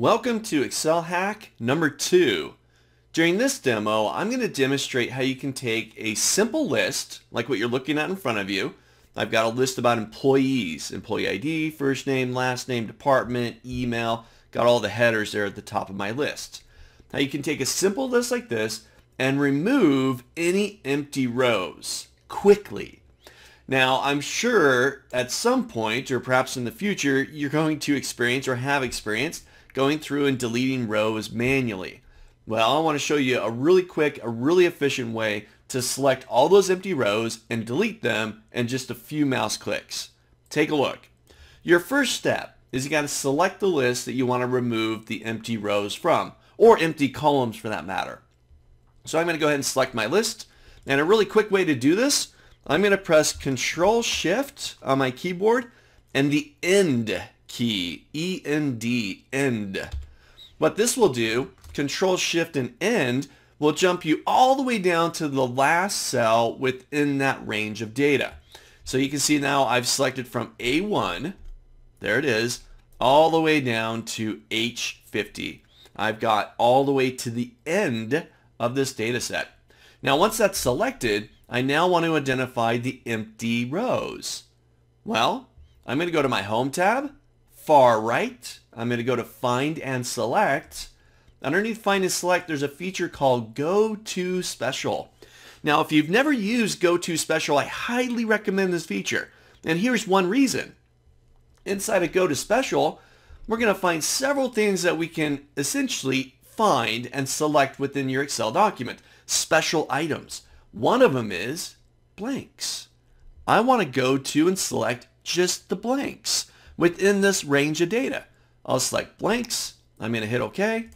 Welcome to Excel hack number two. During this demo, I'm going to demonstrate how you can take a simple list, like what you're looking at in front of you. I've got a list about employees, employee ID, first name, last name, department, email, got all the headers there at the top of my list. Now you can take a simple list like this and remove any empty rows quickly. Now, I'm sure at some point, or perhaps in the future, you're going to experience or have experienced going through and deleting rows manually. Well, I want to show you a really quick, a really efficient way to select all those empty rows and delete them in just a few mouse clicks. Take a look. Your first step is you got to select the list that you want to remove the empty rows from, or empty columns for that matter. So I'm going to go ahead and select my list. And a really quick way to do this, I'm going to press Control Shift on my keyboard and the End key, E-N-D, end. What this will do, Control Shift and End, will jump you all the way down to the last cell within that range of data. So you can see now I've selected from A1, there it is, all the way down to H50. I've got all the way to the end of this data set. Now once that's selected, I now want to identify the empty rows. Well, I'm going to go to my Home tab, far right, I'm going to go to Find and Select. Underneath Find and Select, there's a feature called Go To Special. Now, if you've never used Go To Special, I highly recommend this feature. And here's one reason. Inside of Go To Special, we're going to find several things that we can essentially find and select within your Excel document. Special items. One of them is blanks. I want to go to and select just the blanks within this range of data. I'll select blanks. I'm going to hit OK.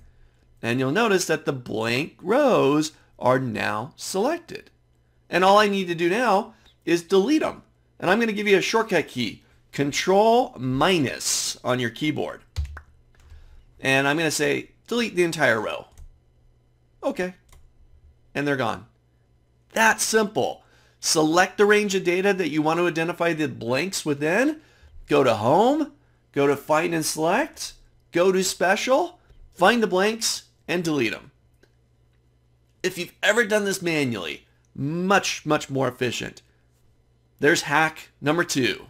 And you'll notice that the blank rows are now selected. And all I need to do now is delete them. And I'm going to give you a shortcut key, Control minus on your keyboard. And I'm going to say delete the entire row. Okay. And they're gone. That's simple. Select the range of data that you want to identify the blanks within Go to Home, go to Find and Select, go to Special, find the blanks, and delete them. If you've ever done this manually, much, much more efficient. There's hack number two.